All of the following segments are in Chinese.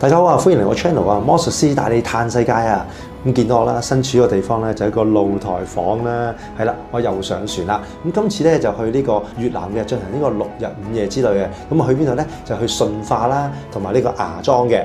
大家好啊，歡迎嚟我 channel 啊，魔術師帶你探世界啊！咁見到我啦，身處個地方咧就係一個露台房啦，係啦，我又上船啦。咁今次咧就去呢個越南嘅進行呢個六日五夜之旅嘅。咁啊去邊度咧？就去順化啦，同埋呢個芽莊嘅。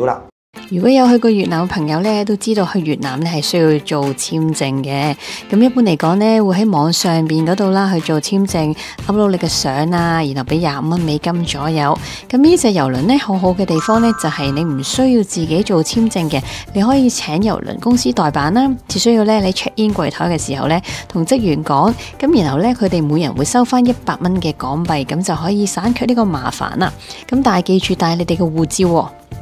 啦。如果有去過越南嘅朋友咧，都知道去越南咧係需要做簽證嘅。咁一般嚟講咧，會喺網上邊嗰度啦去做簽證，upload 你嘅相啊，然後俾廿五蚊美金左右。咁呢隻遊輪咧好好嘅地方咧，就係你唔需要自己做簽證嘅，你可以請遊輪公司代辦啦。只需要咧你 check in 櫃台嘅時候咧，同職員講，咁然後咧佢哋每人會收翻一百蚊嘅港幣，咁就可以省卻呢個麻煩啦。咁但係記住帶你哋嘅護照喎。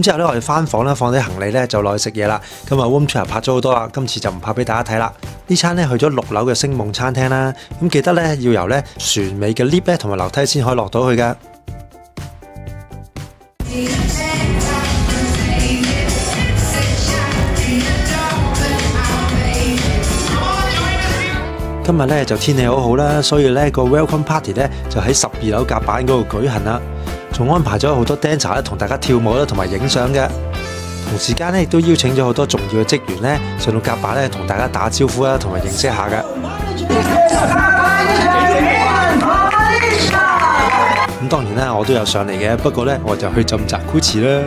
咁之後咧，我哋翻房啦，放啲行李咧就落去食嘢啦。咁啊，room tour 拍咗好多啦，今次就唔拍俾大家睇啦。呢餐咧去咗六樓嘅星夢餐廳啦。咁記得咧要由咧船尾嘅 lift 咧同埋樓梯先可以落到去噶。今日咧就天氣好好啦，所以咧個 welcome party 咧就喺十二樓甲板嗰度舉行啦。仲安排咗好多 dancer 咧，同大家跳舞啦，同埋影相嘅。同时间咧，亦都邀请咗好多重要嘅职员咧上到甲板咧，同大家打招呼啦，同埋认识下嘅。咁當然啦，我都有上嚟嘅，不過咧我就去浸扎古池啦。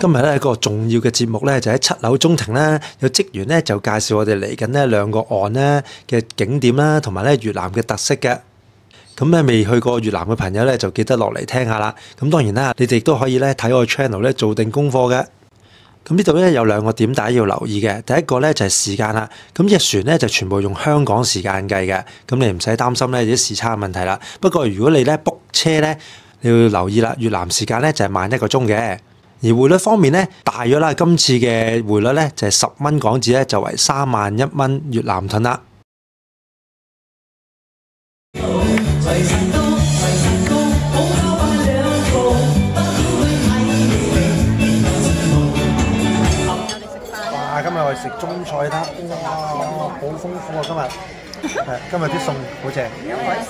今日咧一個重要嘅節目咧，就喺七樓中庭啦，有職員咧就介紹我哋嚟緊呢兩個岸咧嘅景點啦，同埋咧越南嘅特色嘅。咁咧未去過越南嘅朋友咧，就記得落嚟聽下啦。咁當然啦，你哋都可以咧睇我 channel 咧做定功課嘅。咁呢度咧有兩個點大家要留意嘅，第一個咧就係時間啦。咁隻船咧就全部用香港時間計嘅，咁你唔使擔心咧啲時差嘅問題啦。不過如果你咧 book 車咧，你要留意啦，越南時間咧就係慢一個鐘嘅。而匯率方面咧，大約啦，今次嘅匯率咧就係十蚊港紙咧就為三萬一蚊越南盾啦。哇！今日我哋食中菜啦，哇，好豐富啊！今日係今日啲餸好正。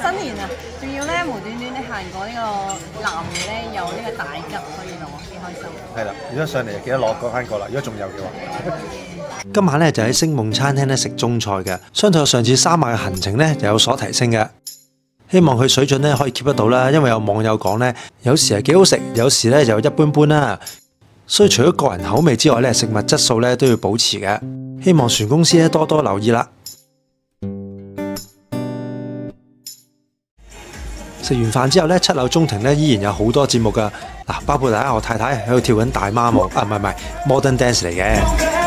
新年啊，仲要咧無端端咧行過呢個南湖咧有呢個大吉所以我，幾開心。係啦，如果上嚟就記得攞嗰翻過啦。如果仲有嘅話，今晚咧就喺星夢餐廳咧食中菜嘅，相對上次三晚嘅行程咧就有所提升嘅。希望佢水準咧可以 keep 得到啦，因為有網友講咧，有時係幾好食，有時咧就一般般啦。所以除咗個人口味之外咧，食物質素咧都要保持嘅。希望船公司咧多多留意啦。食完飯之後咧，七樓中庭咧依然有好多節目噶，嗱，包括大家我太太喺度跳緊大媽舞，啊唔係唔係 modern dance 嚟嘅。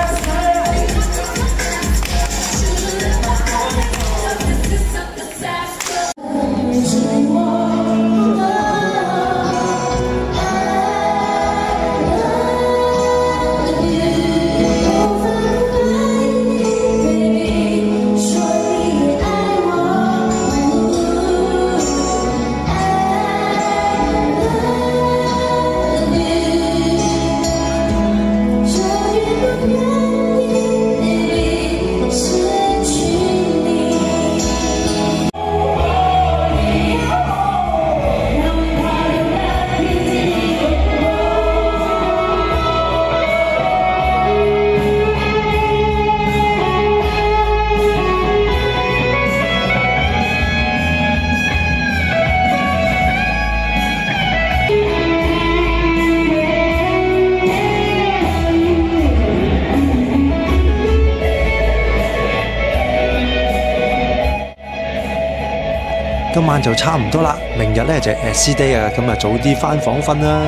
就差唔多啦，明日咧就 S Day 啊，咁啊早啲翻房瞓啦。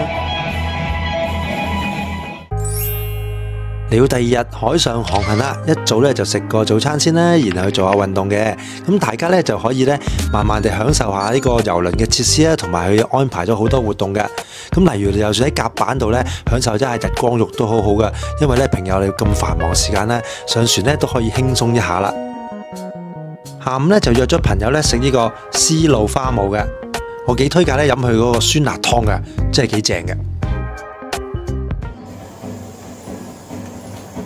嚟到第二日海上航行啦，一早咧就食個早餐先啦，然後去做下運動嘅。咁大家咧就可以咧慢慢地享受下呢個遊輪嘅設施啦，同埋佢安排咗好多活動嘅。咁例如你就算喺甲板度咧享受一下日光浴都好好嘅，因為咧平日你咁繁忙時間咧上船咧都可以輕鬆一下啦。下午咧就約咗朋友咧食呢個丝路花舞嘅，我幾推介咧飲佢嗰個酸辣湯嘅，真係幾正嘅。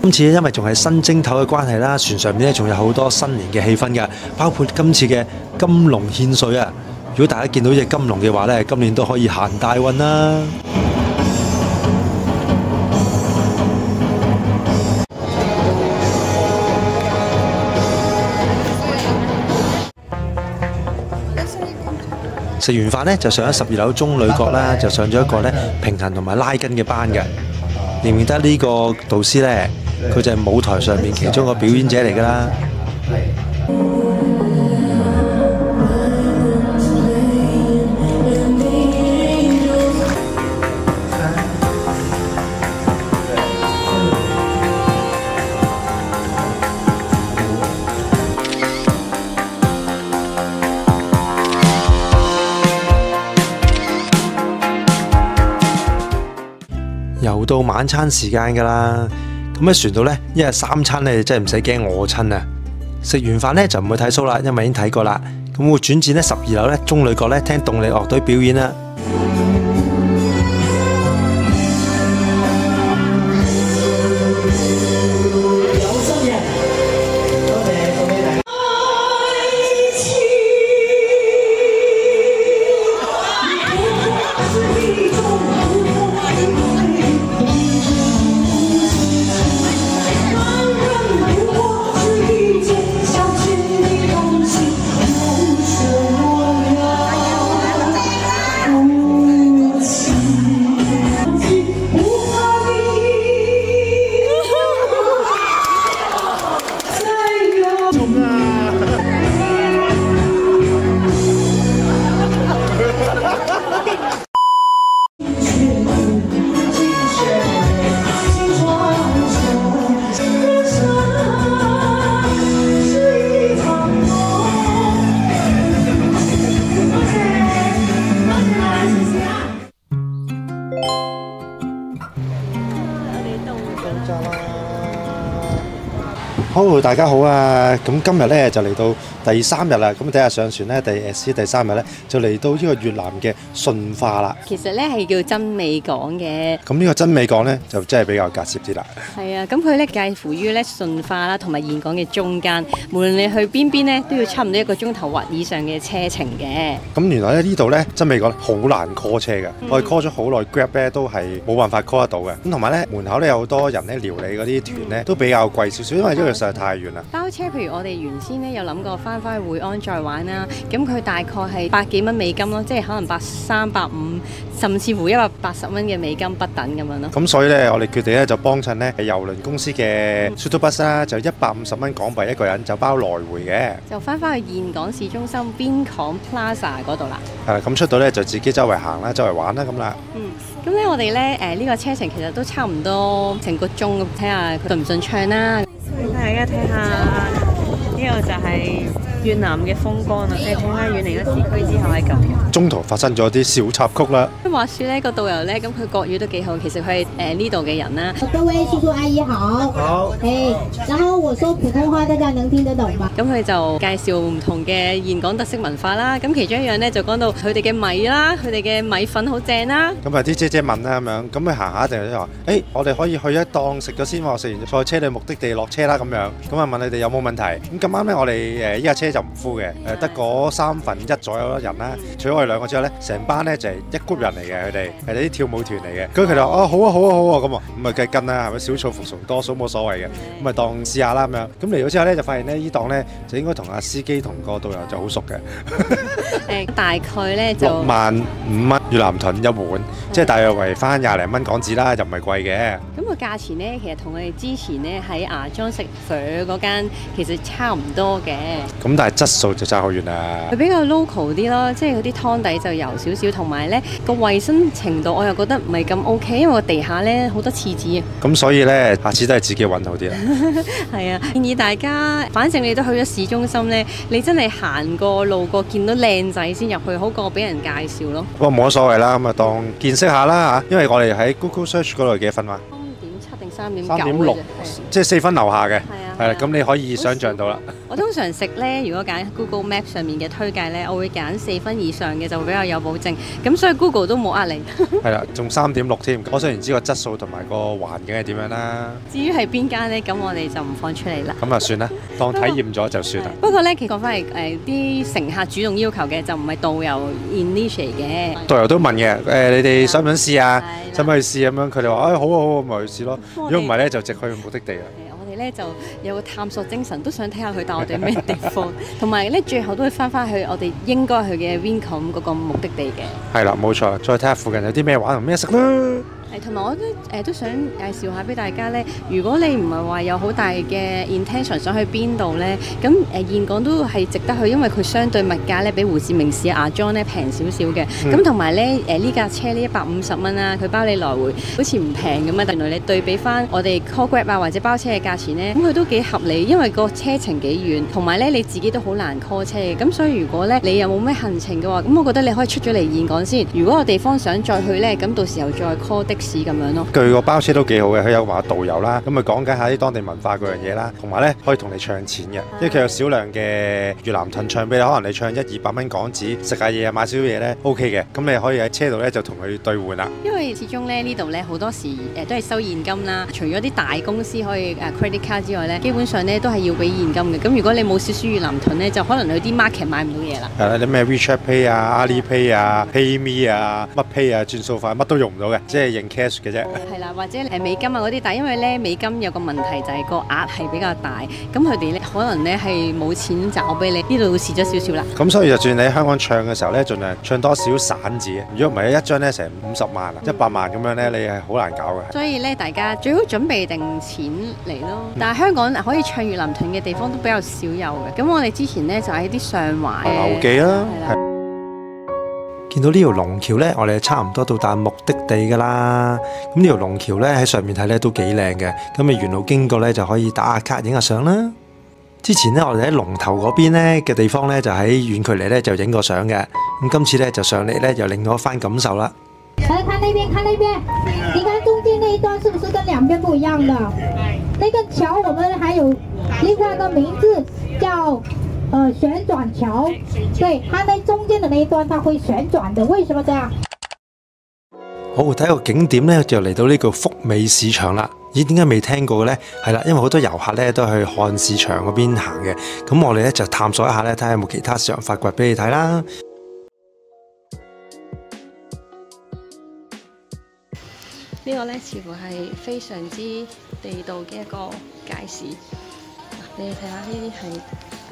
今次因為仲係新蒸頭嘅關係啦，船上面咧仲有好多新年嘅氣氛嘅，包括今次嘅金龍獻水啊！如果大家見到隻金龍嘅話咧，今年都可以行大運啦。食完飯呢就上咗十二樓中女角啦，就上咗一個呢平衡同埋拉筋嘅班嘅。認唔認得呢個導師呢？佢就係舞台上面其中一個表演者嚟㗎啦。又到晚餐時間㗎啦，咁喺船度呢，一日三餐咧真係唔使驚餓親啊！食完飯呢，就唔會睇 show 啦，因為已經睇過啦。咁會轉戰呢十二樓呢，中女角呢，聽動力樂隊表演啦。好，大家好啊！咁今日咧就嚟到第三日啦。咁第一日上船咧，第 S 第三日咧就嚟到呢個越南嘅順化啦。其實咧係叫真美港嘅。咁呢個真美港咧就真係比較隔涉啲啦。係啊，咁佢咧介乎於咧順化啦同埋峴港嘅中間，無論你去邊邊咧都要差唔多一個鐘頭或以上嘅車程嘅。咁原來咧呢度咧真美港好難 call 車嘅，我哋 call 咗好耐 Grab 咧都係冇辦法 call 得到嘅。咁同埋咧門口咧有好多人咧撩你嗰啲團咧都比較貴少少，因為呢個實在太遠啦。包車譬如我哋原先咧有諗過翻返去會安再玩啦，咁佢大概係百幾蚊美金咯，即係可能百三百五，甚至乎一百八十蚊嘅美金不等咁樣咯。咁所以咧，我哋決定咧就幫襯咧郵輪公司嘅 shuttle bus 啦，就一百五十蚊港幣一個人，就包來回嘅。就翻返去現港市中心邊港 Plaza 嗰度啦。係啦，咁出到咧就自己周圍行啦，周圍玩啦咁啦。嗯，咁咧我哋咧誒呢個車程其實都差唔多成個鐘咁，睇下佢順唔順暢啦。大家睇下呢個就係越南嘅風光啦，你睇下遠離咗市區之後係咁。中途發生咗啲小插曲啦。咁話説咧個導遊咧，咁佢國語都幾好，其實佢係誒呢度嘅人啦。各位叔叔阿姨好。好。誒，然後我說普通話，大家能聽得懂嗎？咁佢就介紹唔同嘅現港特色文化啦。咁其中一樣咧就講到佢哋嘅米啦，佢哋嘅米粉好正啦。咁啊啲姐姐問啦咁樣，咁佢行下一定就話：，誒，我哋可以去一檔食咗先喎，食完再車你目的地落車啦咁樣。咁啊問你哋有冇問題？咁咁啱咧，我哋誒依架車就唔 full 嘅，誒得嗰三分一左右人啦。除咗我哋兩個之後咧，成班咧就係一 group 人嚟嘅，佢哋係啲跳舞團嚟嘅。咁佢哋話：，哦好啊好啊好啊咁啊，咁啊梗係跟啦，係咪少數服從多數冇所謂嘅，咁咪當試下啦咁樣。咁嚟咗之後咧，就發現咧呢檔咧就應該同阿司機同個導遊就好熟嘅。誒大概咧就六萬五蚊越南盾一碗，即係大約為翻廿零蚊港紙啦，就唔係貴嘅。價錢咧，其實同我哋之前咧喺牙莊食粉嗰間其實差唔多嘅。咁但係質素就差好遠啦佢。比較 local 啲咯，即係嗰啲湯底就油少少，同埋咧個衞生程度我又覺得唔係咁 OK，因為個地下咧好多廁紙啊。咁所以咧，下次都係自己揾好啲啦。係啊，建議大家，反正你都去咗市中心咧，你真係行過路過見到靚仔先入去，好過俾人介紹咯。不過冇乜所謂啦，咁啊當見識下啦嚇。因為我哋喺 Google Search 嗰度幾多分嘛？三點三點九三點六即係四分樓下嘅。係啊係啦，咁你可以想像到啦。我通常食咧，如果揀 Google Map 上面嘅推介咧，我會揀四分以上嘅就會比較有保證。咁所以 Google 都冇呃你。係啦，仲三點六添。我雖然知個質素同埋個環境係點樣啦，至於係邊間咧，咁我哋就唔放出嚟啦。咁啊算啦，當體驗咗就算啦。不過咧，其實講翻係誒啲乘客主動要求嘅，就唔係導遊 initiate 嘅。導遊都問嘅，誒、你哋想唔想試啊？想唔想去試咁樣？佢哋話：誒、好啊好啊，咪去試咯。如果唔係咧，就直去目的地啦。咧就有個探索精神，都想睇下佢帶我哋咩地方，同埋咧最後都會翻返去我哋應該去嘅 Wincom 嗰個目的地嘅。係啦，冇錯。再睇下附近有啲咩玩同咩食啦。誒，同埋我都誒、都想介紹下俾大家咧。如果你唔係話有好大嘅 intention 想去邊度咧，咁誒、現港都係值得去，因為佢相對物價咧比胡志明市芽莊咧平少少嘅。咁同埋咧誒呢架車呢一百五十蚊啦，佢包你來回，好似唔平咁啊！原來你對比翻我哋 call grab 啊或者包車嘅價錢咧，咁佢都幾合理，因為個車程幾遠，同埋咧你自己都好難 call 車嘅。咁所以如果咧你又冇咩行程嘅話，咁我覺得你可以出咗嚟現港先。如果有地方想再去咧，咁到時候再 call 的士咁樣咯。佢個包車都幾好嘅，佢有話導遊啦，咁咪講緊下啲當地文化嗰樣嘢啦，同埋咧可以同你唱錢嘅，因為佢有少量嘅越南盾唱俾你，可能你唱一二百蚊港紙，食下嘢啊買少少嘢咧 OK 嘅，咁你可以喺車度咧就同佢兌換啦。因為始終咧呢度咧好多時誒、都係收現金啦，除咗啲大公司可以誒、credit card 之外咧，基本上咧都係要俾現金嘅。咁如果你冇少少越南盾咧，就可能去啲 market 買唔到嘢啦。係啦，啲咩 WeChat Pay 啊、AliPay 啊、PayMe 啊、乜 Pay 啊、轉數快乜都用唔到嘅，即係認 cash 嘅啫。係啦，或者誒美金啊嗰啲，但係因為咧美金有個問題就係個額係比較大，咁佢哋咧可能咧係冇錢找俾你，呢度會蝕咗少少啦。咁所以就算你喺香港唱嘅時候咧，盡量唱多少散紙。如果唔係一張咧成五十萬啊、一百萬咁樣咧，你係好難搞嘅。所以咧，大家最好準備定錢嚟咯。但係香港可以唱越南盾嘅地方都比較少有嘅。咁我哋之前咧就喺啲上環牛記啦。見到呢條龍橋呢，我哋差唔多到達目的地噶啦。咁呢條龍橋呢，喺上面睇呢都幾靚嘅。咁啊沿路經過呢，就可以打下卡影下相啦。之前呢，我哋喺龍頭嗰邊呢嘅地方呢，就喺遠距離呢就影过相嘅。咁今次呢，就上嚟呢，又另外一番感受啦。来看那邊，看那邊，你看中間那一段是不是跟兩邊不一樣的？那個橋我們還有另外一個名字叫呃旋转桥，对，它那中间的那一段它会旋转的，为什么这样？好，睇個景點呢，就嚟到呢個福美市場啦。咦，點解未聽過嘅呢？係啦，因為好多遊客呢都去漢市場嗰邊行嘅。咁我哋呢，就探索一下呢，睇下有冇其他市場發掘俾你睇啦。呢個咧似乎係非常之地道嘅一個街市。嗱，你睇下呢啲係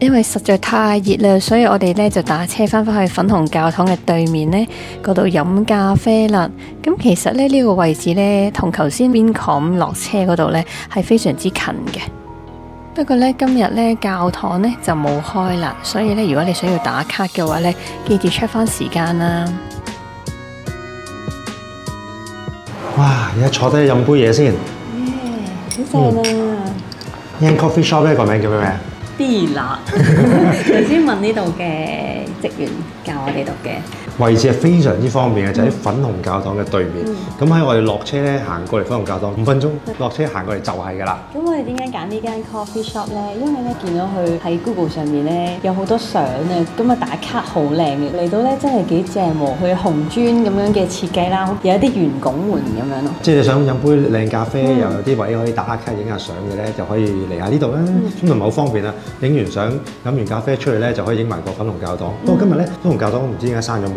因為實在太熱啦，所以我哋咧就打車翻返去粉紅教堂嘅對面咧嗰度飲咖啡啦。咁其實咧呢、呢個位置咧，同頭先 Wincom 落車嗰度咧係非常之近嘅。不過咧，今日咧教堂咧就冇開啦，所以咧，如果你想要打卡嘅話咧，記住 check 翻時間啦。哇！而家坐低飲杯嘢先。好正啊！呢間 coffee shop 呢個名叫咩名？啲辣，頭先問呢度嘅職員教我哋讀嘅。位置係非常之方便嘅，就喺粉紅教堂嘅對面。咁喺、我哋落車咧，行過嚟粉紅教堂五分鐘，落車行過嚟就係㗎啦。咁我哋點解揀呢間 coffee shop 咧？因為咧見到佢喺 Google 上面咧有好多相啊，咁啊打卡好靚嘅，嚟到咧真係幾正喎。佢紅磚咁樣嘅設計啦，有一啲圓拱門咁樣咯。即係你想飲杯靚咖啡，又有啲位可以打下卡、影下相嘅咧，就可以嚟下呢度啦。咁同埋好方便啊！影完相飲完咖啡出去咧就可以影埋個粉紅教堂。不過今日咧粉紅教堂唔知點解閂咗門，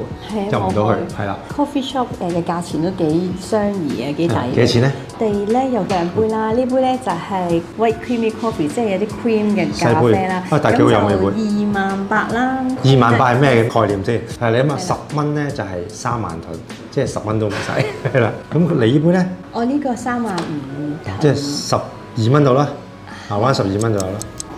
入唔到去，係啦。Coffee shop 誒嘅價錢都幾相宜啊，幾抵。幾多錢咧？地咧有兩杯啦，呢杯咧就係 white creamy coffee，即係有啲 cream 嘅咖啡啦。啊但係幾好飲呢杯二萬八啦。二萬八係咩嘅概念先？係你諗下，十蚊咧就係三萬盾，即係十蚊都唔使，係啦。咁你呢杯咧，我呢個三萬五。即係十二蚊到啦，台灣十二蚊左右啦。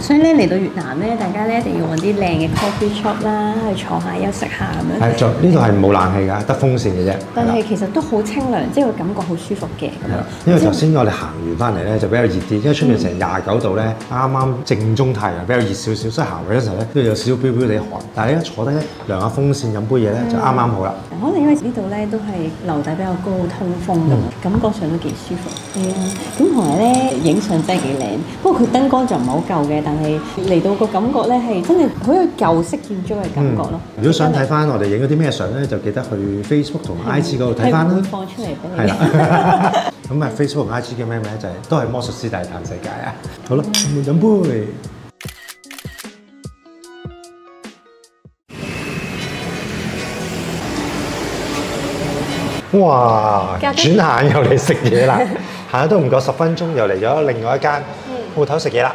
所以咧嚟到越南咧，大家咧一定要揾啲靚嘅 coffee shop 啦，去坐下休息下咁樣。係，就呢度係冇冷氣㗎，得風扇嘅啫。但係其實都好清涼，即係個感覺好舒服嘅咁係啦。因為頭先我哋行完翻嚟咧就比較熱啲，因為出面成廿九度咧，啱啱正中太陽比較熱少少，所以行嘅時候咧都有少少飆飆地寒。但係咧坐低咧涼下風扇飲杯嘢咧就啱啱好啦。可能因為呢度咧都係樓底比較高，通風咁，感覺上都幾舒服。係啊，咁同埋咧影相真係幾靚。不過佢燈光就唔係好夠嘅，但係嚟到個感覺咧係真係好有舊式建築嘅感覺咯。如果想睇翻我哋影咗啲咩相咧，就記得去 Facebook 同埋 IG 嗰度睇翻啦。放出嚟俾你。係啦，咁啊 Facebook 同 IG 叫咩名就係、都係魔術師大探世界啊！好啦，飲杯。哇！轉眼又嚟食嘢啦，行咗都唔夠十分鐘，又嚟咗另外一間鋪頭食嘢啦。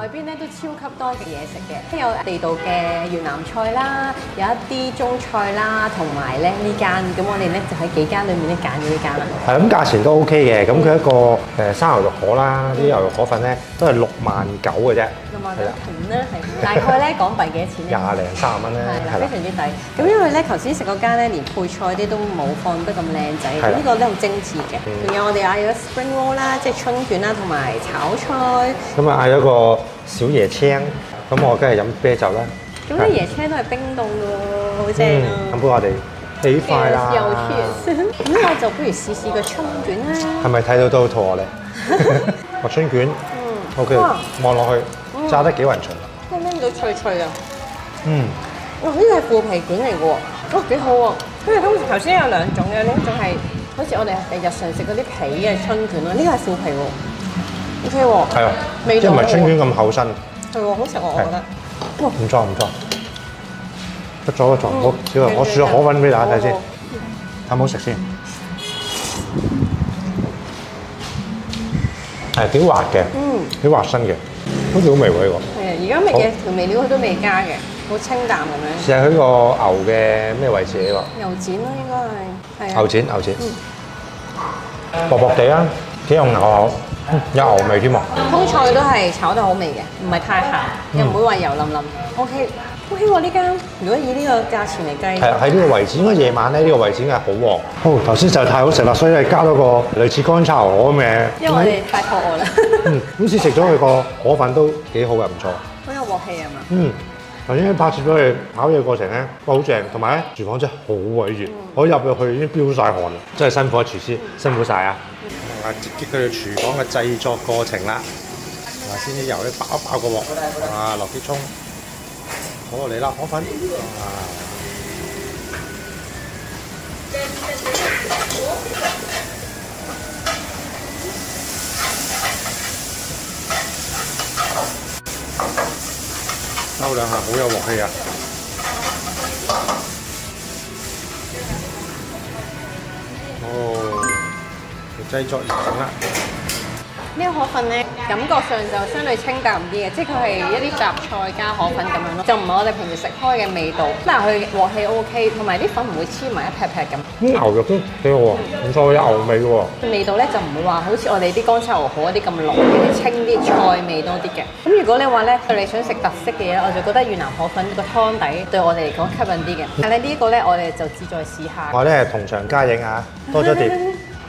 海邊咧都超級多嘅嘢食嘅，有地道嘅越南菜啦，有一啲中菜啦，同埋咧呢間，咁我哋咧就喺幾間裏面咧揀咗呢間啦。係咁價錢都 OK 嘅，咁佢一個誒生牛肉河啦，啲牛肉河粉咧都係六萬九嘅啫，六萬，係啦，平啦，係大概咧港幣幾多錢咧？廿零三十蚊咧，係啦，非常之抵。咁因為咧，頭先食嗰間咧，連配菜啲都冇放得咁靚仔，咁呢個都好精緻嘅。嗯仲有我哋嗌咗 spring roll 啦，即係春卷啦，同埋炒菜。咁啊嗌咗個小椰青，咁我梗係飲啤酒啦。咁啲椰青都係冰凍嘅喎，好正！咁不如我哋起快啦。咁我就不如試試個春卷啦。係咪睇到都好肚餓咧？個春卷嗯，OK，望落去炸得幾勻循。聽唔聽到脆脆啊？嗯，哇！呢個係腐皮卷嚟嘅喎，哇幾好喎！因為咁頭先有兩種嘅，呢一種係好似我哋日常食嗰啲皮嘅春卷咯，呢個係腐皮喎，OK 喎，係啊，味道即係唔係春卷咁厚身，係喎，好食喎，我覺得。哇！唔錯唔錯。不錯不錯，好，小我試個河粉俾大家睇先，睇唔好食先。係幾滑嘅，嗯，幾滑身嘅，好似好味喎呢係啊，而家味嘅調味料佢都未加嘅，好清淡咁個。樣。試下佢個牛嘅咩位置呢個？牛展咯，應該係。牛展牛展，薄薄地啊，幾有牛口，嗯有牛味添喎。通菜都係炒得好味嘅，唔係太鹹，又唔會話油淋淋。O K O K 喎，呢間如果以呢個價錢嚟計，係啊，喺呢個位置，應該夜晚咧呢個位置應該係好旺。哦，頭先實在太好食啦，所以係加咗個類似乾炒河咁嘅。因為我哋太肚餓啦，嗯，好似食咗佢個河粉都幾好嘅，唔錯。好有鑊氣啊嘛。嗯，頭先拍攝咗佢炒嘢過程咧，哇好正，同埋咧廚房真係好鬼熱，我一入到去已經飆晒汗啦，真係辛苦啊廚師，辛苦晒啊！啊，直接佢哋廚房嘅製作過程啦，嗱先啲油咧爆一爆個鑊，啊落啲葱，好嚟啦河粉，啊。收兩下好有鑊氣啊！哦，製作完成啦。呢個河粉咧，感覺上就相對清淡啲嘅，即係佢係一啲雜菜加河粉咁樣咯，就唔係我哋平時食開嘅味道。但係佢鑊氣 O K，同埋啲粉唔會黐埋一劈劈咁。啲牛肉都幾好喎，唔錯，有牛味喎。味道咧就唔會話好似我哋啲乾炒牛河嗰啲咁濃嘅，清啲菜味多啲嘅。咁如果你話咧對你想食特色嘅嘢，我就覺得越南河粉個湯底對我哋嚟講吸引啲嘅。但係呢個咧我哋就志在試下。我咧同場加映啊，多咗碟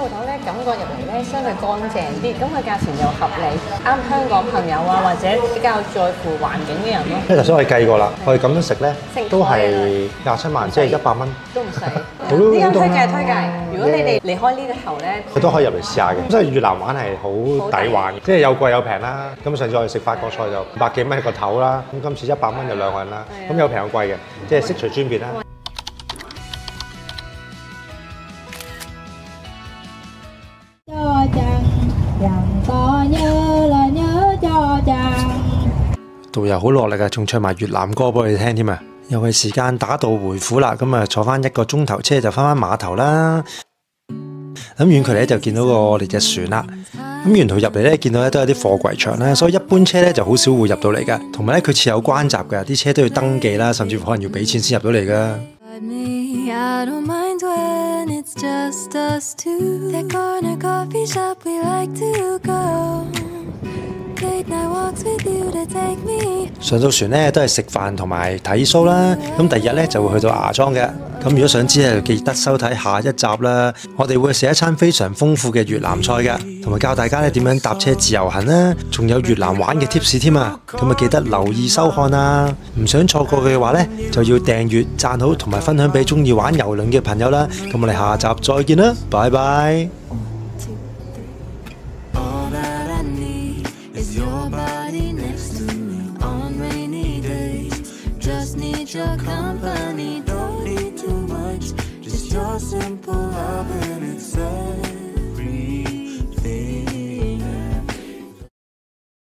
鋪頭咧，感覺入嚟咧相對乾淨啲，咁佢價錢又合理，啱香港朋友啊，或者比較在乎環境嘅人咯，因為頭先我哋計過啦，我哋咁樣食咧都係廿七萬，即係一百蚊，都唔使。好呢間推介推介，如果你哋離開呢個頭咧，佢都可以入嚟試下嘅。咁所以越南玩係好抵玩，即係有貴有平啦。咁上次我哋食法國菜就百幾蚊一個頭啦，咁今次一百蚊就兩個人啦。咁有平有貴嘅，即係適隨尊便啦。导游好落力啊，仲唱埋越南歌俾我哋聽添啊！又係時間打道回府啦，咁啊坐翻一個鐘頭車就翻返碼頭啦。咁遠距離就見到個我哋隻船啦。咁沿途入嚟咧見到咧都有啲貨櫃場啦，所以一般車咧就好少會入到嚟噶。同埋咧佢設有關閘嘅，啲車都要登記啦，甚至乎可能要俾錢先入到嚟噶。Me. I don't mind when it's just us two. That corner coffee shop we like to go. 上到船咧都係食飯同埋睇 show 啦，咁第二日咧就會去到芽莊嘅。咁如果想知咧，就記得收睇下一集啦。我哋會食一餐非常豐富嘅越南菜嘅，同埋教大家咧點樣搭車自由行啦，仲有越南玩嘅 tips 添啊！咁啊記得留意收看啊！唔想錯過嘅話咧，就要訂閱、讚好同埋分享俾中意玩遊輪嘅朋友啦。咁我哋下集再見啦，拜拜。simple love in itself.